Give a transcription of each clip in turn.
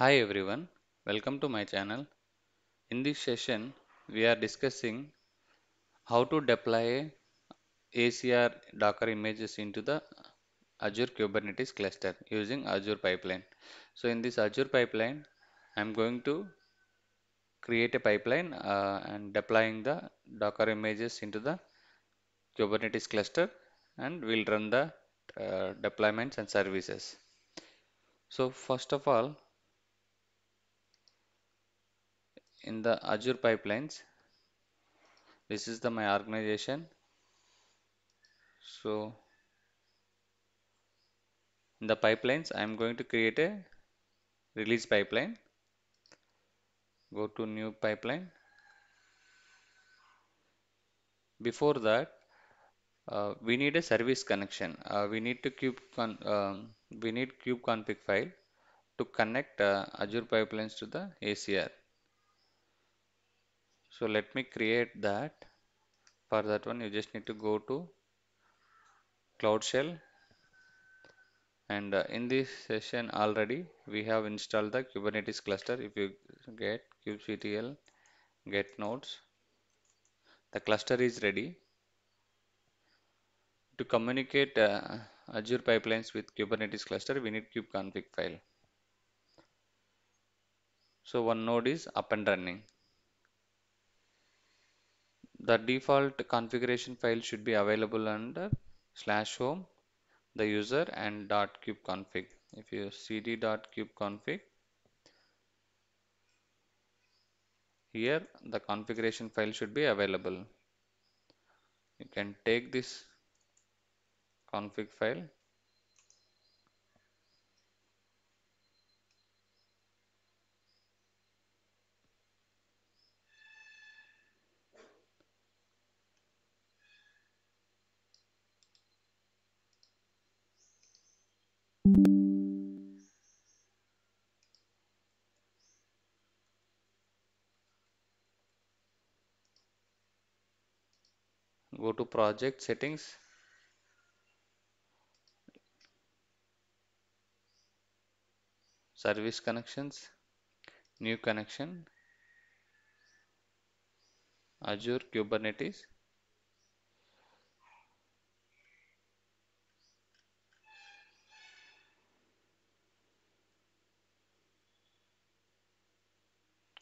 Hi everyone, welcome to my channel. In this session, we are discussing how to deploy ACR Docker images into the Azure Kubernetes cluster using Azure Pipeline. So in this Azure Pipeline, I'm going to create a pipeline uh, and deploying the Docker images into the Kubernetes cluster and we'll run the uh, deployments and services. So first of all, in the Azure pipelines, this is the my organization. So in the pipelines, I'm going to create a release pipeline. Go to new pipeline. Before that, uh, we need a service connection. Uh, we need to kube con um, we need kubeconfig file to connect uh, Azure pipelines to the ACR. So let me create that. For that one, you just need to go to Cloud Shell. And uh, in this session already, we have installed the Kubernetes cluster. If you get kubectl get nodes, the cluster is ready. To communicate uh, Azure pipelines with Kubernetes cluster, we need kubeconfig file. So one node is up and running. The default configuration file should be available under slash home, the user and dot kubeconfig. If you cd dot kubeconfig, here the configuration file should be available. You can take this config file go to project settings. Service connections new connection Azure Kubernetes.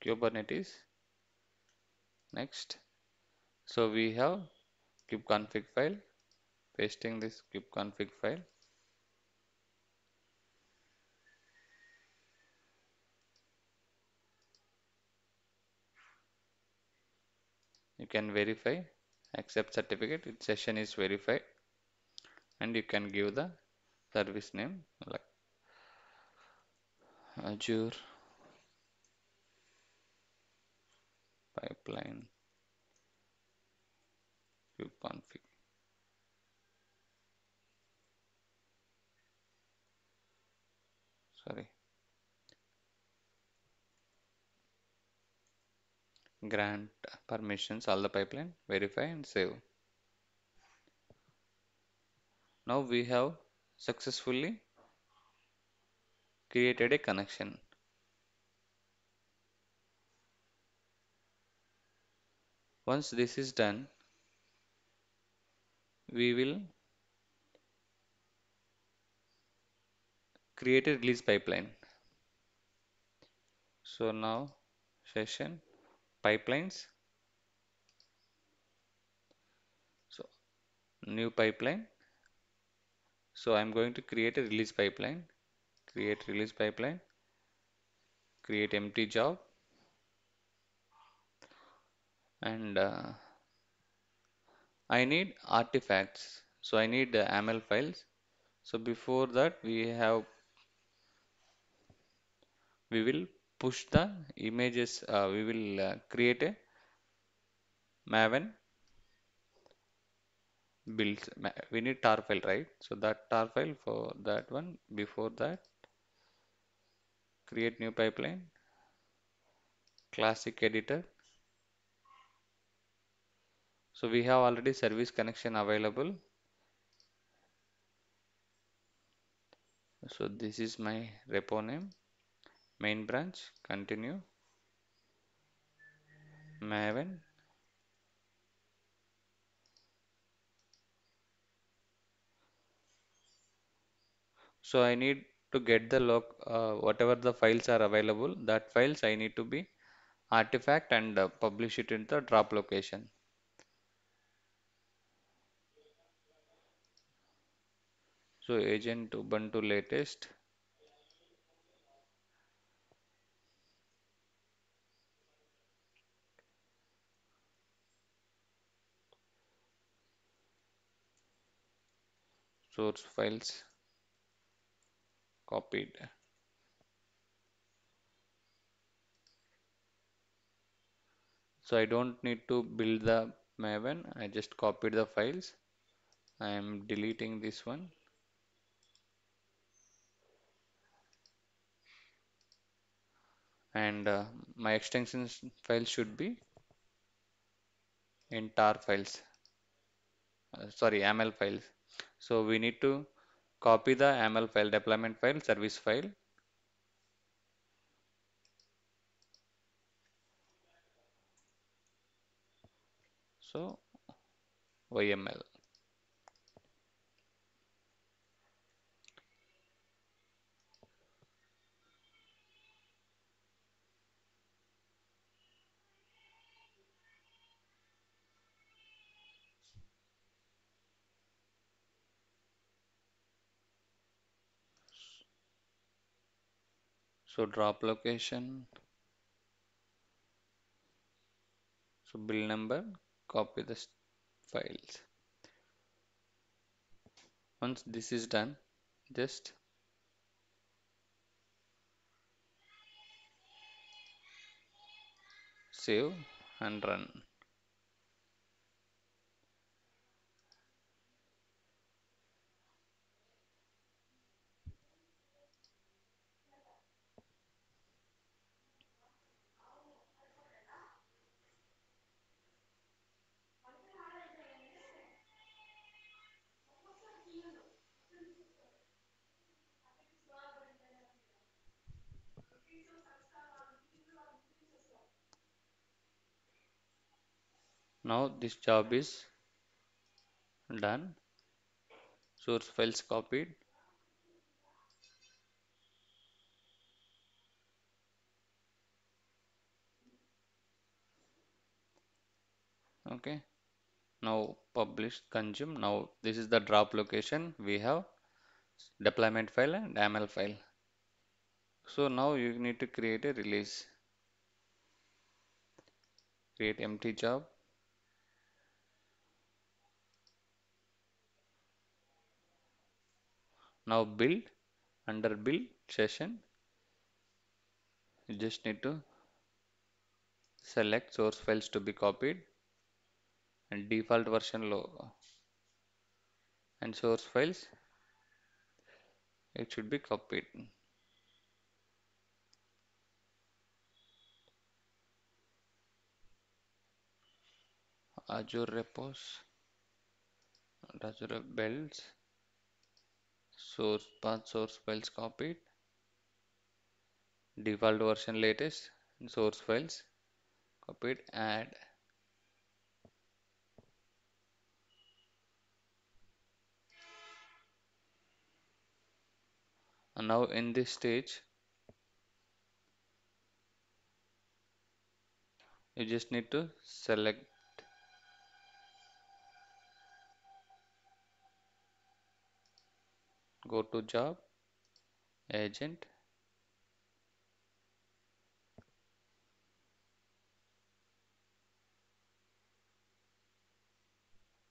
Kubernetes. Next. So we have kubeconfig file pasting this kubeconfig file. You can verify accept certificate its session is verified and you can give the service name like Azure pipeline kubeconfig sorry. Grant permissions all the pipeline verify and save. Now we have successfully created a connection. Once this is done we will create a release pipeline. So now session pipelines. So new pipeline. So I'm going to create a release pipeline. Create release pipeline. Create empty job. And uh, I need artifacts. So I need the YAML files. So before that we have we will push the images uh, we will uh, create a maven builds. We need tar file right? So that tar file for that one. Before that create new pipeline. Classic editor so we have already service connection available. So this is my repo name. Main branch continue. Maven. So I need to get the log uh, whatever the files are available that files I need to be artifact and uh, publish it in the drop location so agent ubuntu latest. Source files copied. So I don't need to build the maven. I just copied the files. I am deleting this one and uh, my extensions file should be in tar files. Uh, sorry YAML files. So we need to copy the YAML file deployment file service file. So YML so drop location. So bill number copy the files. Once this is done just save and run now this job is done. Source files copied. Okay. Now publish consume. Now this is the drop location. We have deployment file and YAML file. So now you need to create a release. Create empty job now build under build session. You just need to select source files to be copied and default version low and source files it should be copied. Azure repos azure builds source path source files copied. Default version latest source files copied. Add. And now in this stage you just need to select go to job agent.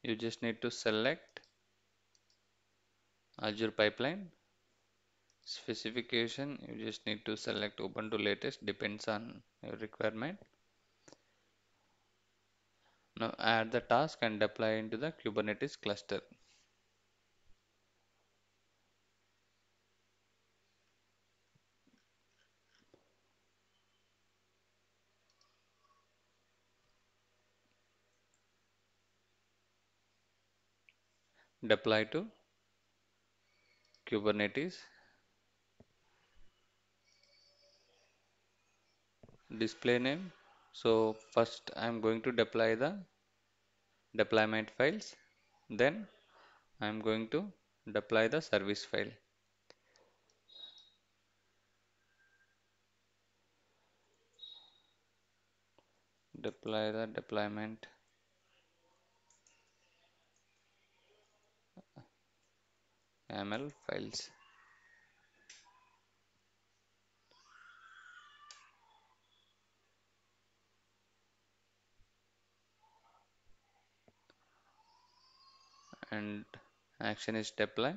You just need to select Azure pipeline. Specification you just need to select Ubuntu latest depends on your requirement. Now add the task and deploy into the Kubernetes cluster deploy to Kubernetes. Display name. So first I'm going to deploy the deployment files. Then I'm going to deploy the service file. Deploy the deployment YAML files. And action is deploy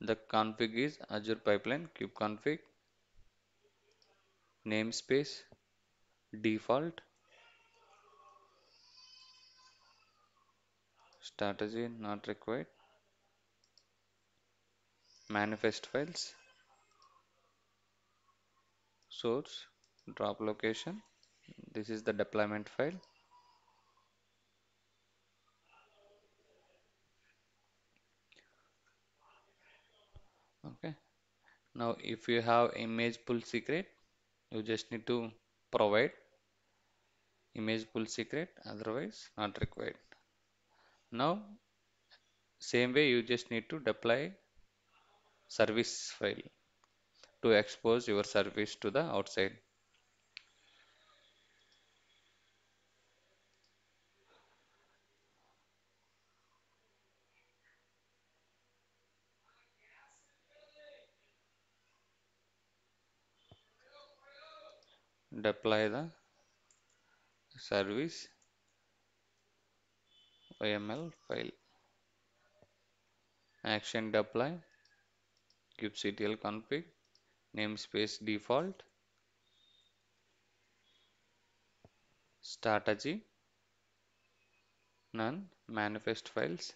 the config is azure pipeline kubeconfig namespace default strategy not required. Manifest files. Source. Drop location. This is the deployment file. Okay. Now if you have image pull secret you just need to provide image pull secret. Otherwise not required now same way you just need to deploy service file to expose your service to the outside. Deploy the service YAML file. Action deploy kubectl config. Namespace default. Strategy. None. Manifest files.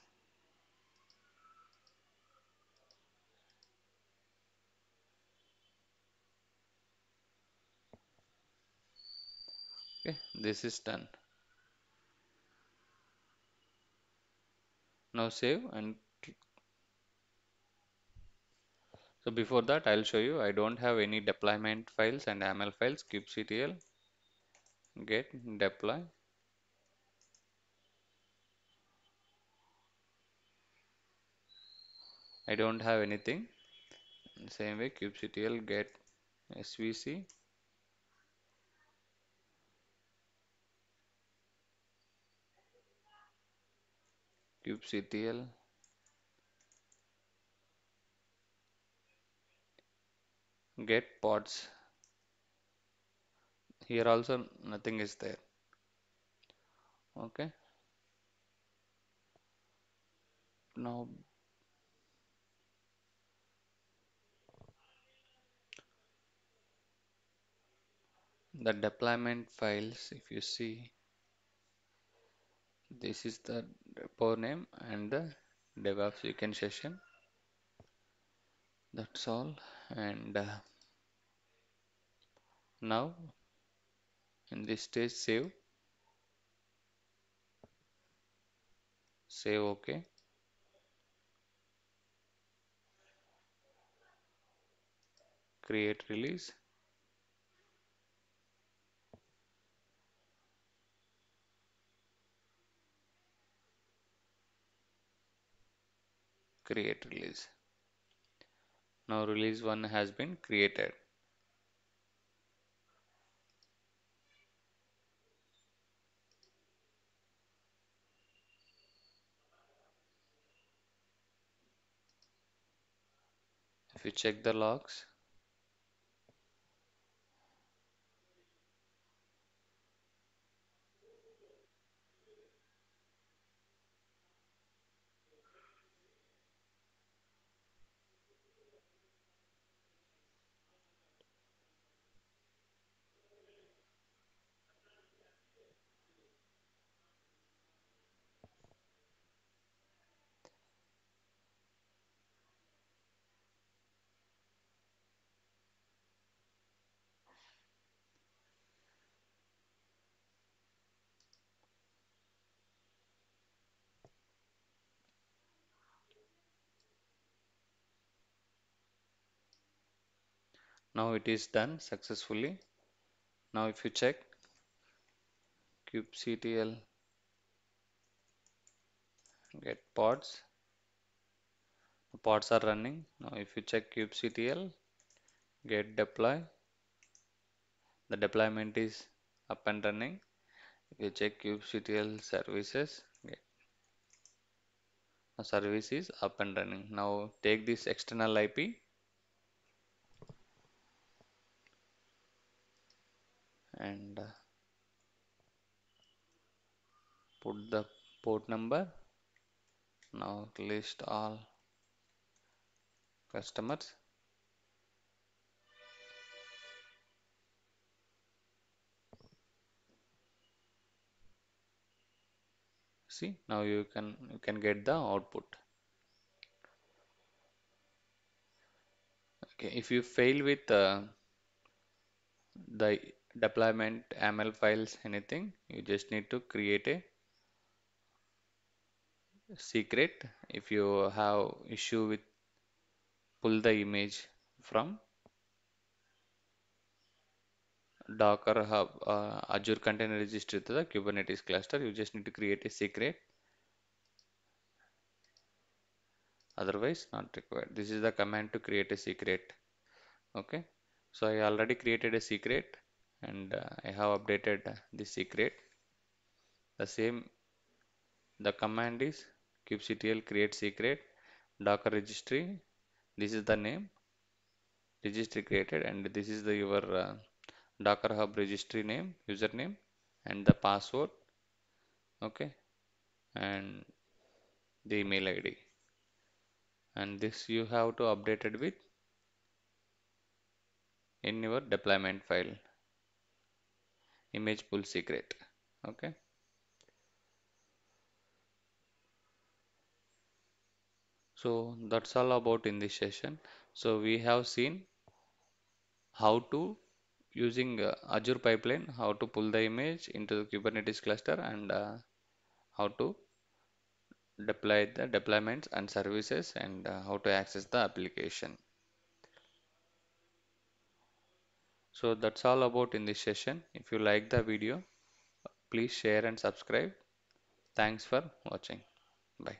Okay this is done now save and so before that I'll show you. I don't have any deployment files and YAML files. Kubectl get deploy. I don't have anything. Same way kubectl get svc kubectl get pods. Here also nothing is there. Okay. Now the deployment files if you see this is the repo name and the DevOps weekend session. That's all. And uh, now in this stage save. Save ok create release create release. Now release 1 has been created. If you check the logs now it is done successfully. Now if you check kubectl get pods. Pods are running. Now if you check kubectl get deploy. The deployment is up and running. If you check kubectl services get the service is up and running. Now take this external ip and uh, put the port number. Now list all customers. See now you can you can get the output. Okay if you fail with uh, the deployment YAML files anything you just need to create a secret. If you have issue with pull the image from docker hub uh, azure container registry to the kubernetes cluster you just need to create a secret. Otherwise not required. This is the command to create a secret. Okay? So I already created a secret and uh, I have updated the secret. The same the command is kubectl create secret docker registry. This is the name registry created and this is the your uh, docker hub registry name username and the password. Okay? And the email id and this you have to update it with in your deployment file image pull secret. Okay? So that's all about in this session. So we have seen how to using uh, Azure pipeline how to pull the image into the Kubernetes cluster and uh, how to deploy the deployments and services and uh, how to access the application so that's all about in this session. If you like the video please share and subscribe. Thanks for watching. Bye